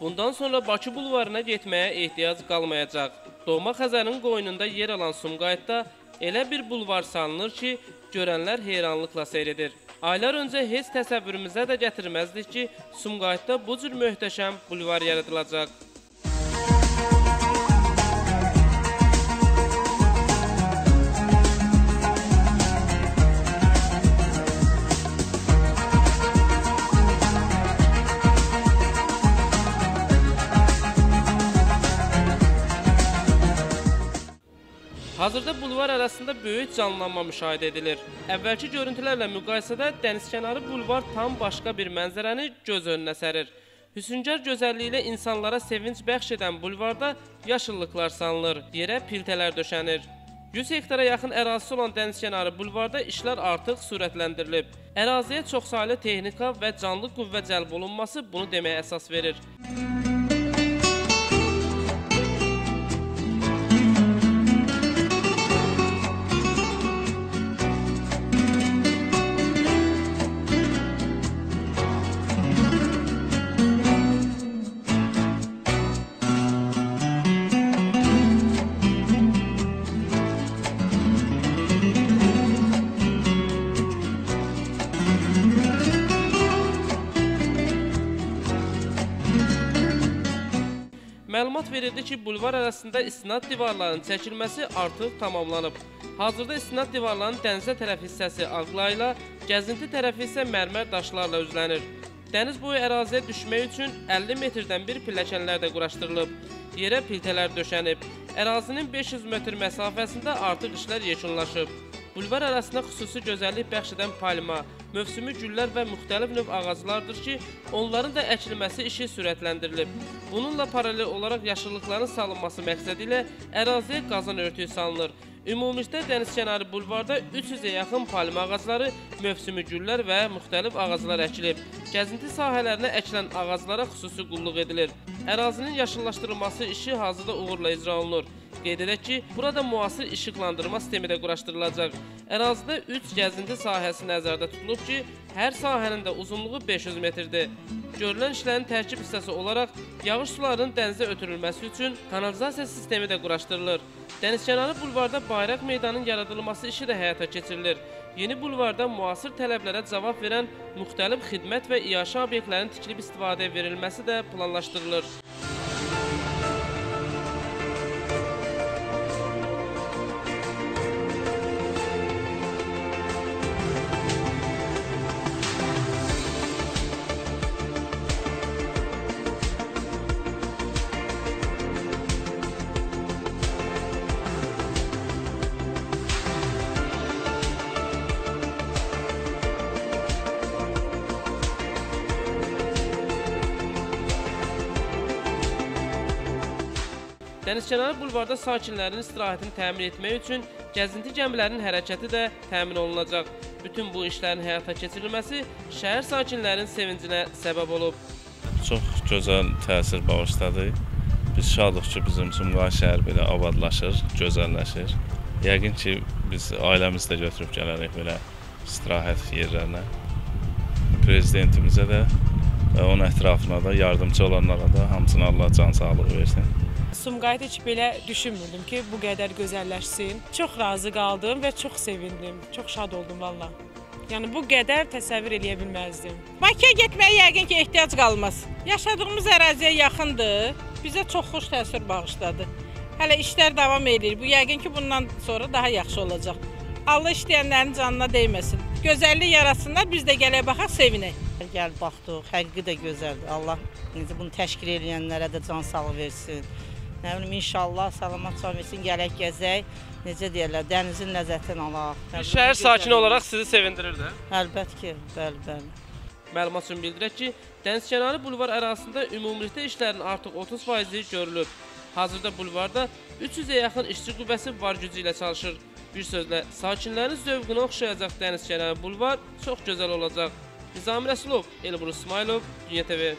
Bundan sonra Bakı bulvarına getməyə ehtiyac qalmayacaq. Doğma Xəzərin qoynunda yer alan Sumqayıtda elə bir bulvar salınır ki, görənlər heyranlıqla seyr edir. Aylar öncə heç təsəvvürümüzə də gətirməzdik ki, Sumqayıtda bu cür möhtəşəm bulvar yaradılacaq. Hazırda bulvar arasında böyük canlanma müşahidə edilir. Əvvəlki görüntülərlə müqayisədə dənizkənarı bulvar tam başqa bir mənzərəni göz önünə sərir. Hüsüngər gözəlliyi ilə insanlara sevinc bəxş edən bulvarda yaşıllıqlar salınır, yerə piltələr döşənir. 100 hektara yaxın ərazisi olan dənizkənarı bulvarda işlər artıq sürətləndirilib. Əraziyə çoxsaylı texnika və canlı qüvvə cəlb olunması bunu deməyə əsas verir. Məlumat verildi ki, bulvar arasında istinad divarlarının çəkilməsi artıq tamamlanıb. Hazırda istinad divarlarının dənizə tərəf hissəsi ağlayla, gəzinti tərəfi isə mərmər daşlarla üzlənir. Dəniz boyu əraziyə düşmək üçün 50 metrdən bir pilləkənlər də quraşdırılıb. Yerə piltələr döşənib. Ərazinin 500 metr məsafəsində artıq işlər yekunlaşıb. Bulvar arasında xüsusi gözəllik bəxş edən palma, mövsümi güllər və müxtəlif növ ağaclardır ki, onların da əkilməsi işi sürətləndirilib. Bununla paralel olaraq yaşıllıqların salınması məqsədi ilə əraziyə qazan örtüyü salınır. Ümumilikdə dənizkənarı bulvarda 300-ə yaxın palma ağacları, mövsümi güllər və müxtəlif ağaclar əkilib. Gəzinti sahələrinə əkilən ağaclara xüsusi qulluq edilir. Ərazinin yaşıllaşdırılması işi hazırda uğurla icra olunur. Qeyd edək ki, burada müasir işıqlandırma sistemi də quraşdırılacaq. Ərazidə 3 gəzinti sahəsi nəzərdə tutulub ki, hər sahənin də uzunluğu 500 metrdir. Görülən işlərin tərkib hissəsi olaraq yağış sularının dənizə ötürülməsi üçün kanalizasiya sistemi də quraşdırılır. Dənizkənarı bulvarda bayraq meydanının yaradılması işi də həyata keçirilir. Yeni bulvarda müasir tələblərə cavab verən müxtəlif xidmət və iaşə obyektlərinin tikilib istifadəyə verilməsi də planlaşdırılır. Dənizkənarı bulvarda sakinlərin istirahətini təmin etmək üçün gəzinti gəmilərinin hərəkəti də təmin olunacaq. Bütün bu işlərin həyata keçirilməsi şəhər sakinlərinin sevincinə səbəb olub. Çox gözəl təsir bağışladı. Biz şadıq ki, bizim Sumqayıt şəhər belə abadlaşır, gözəlləşir. Yəqin ki, biz ailəmizi də götürüb gələrik belə istirahət yerlərinə. Prezidentimizə də və onun ətrafına da, yardımcı olanlara da hamısına Allah can sağlığı versin. Sumqayıt heç belə düşünmürdüm ki, bu qədər gözəlləşsin. Çox razı qaldım və çox sevindim. Çox şad oldum valla. Yəni bu qədər təsəvvür eləyə bilməzdim. Bakıya getməyə yəqin ki, ehtiyac qalmaz. Yaşadığımız əraziyə yaxındır. Bizə çox xoş təsir bağışladı. Hələ işlər davam edir. Bu yəqin ki, bundan sonra daha yaxşı olacaq. Allah işləyənlərin canına dəyməsin. Gözəllik yaratsınlar, biz də gələk baxaq, sevinək. Gəl baxdıq, həqiqi də gözəldir. Allah bunu təşkil edənlərə də can sağlığı versin. Nə bilim inşallah salamat can versin, gələk gəzək. Necə deyirlər, dənizin ləzzətini alaq. Bir şəhər sakini olaraq sizi sevindirir də. Əlbəttə ki, bəli, bəli. Məlumat üçün bildirək ki, dənizkənarı bulvar ərazisində ümumilikdə işlərin artıq 30%-i görülüb. Hazırda bulvarda 300-ə yaxın işçi qüvvəsi var gücü ilə çalışır. Bir sözlə, sakinlərin zövqünə oxşayacaq dənizkənarı bulvar çox gözəl olacaq. Nizami Rəsulov, Elbrus İsmailov, Dünya TV.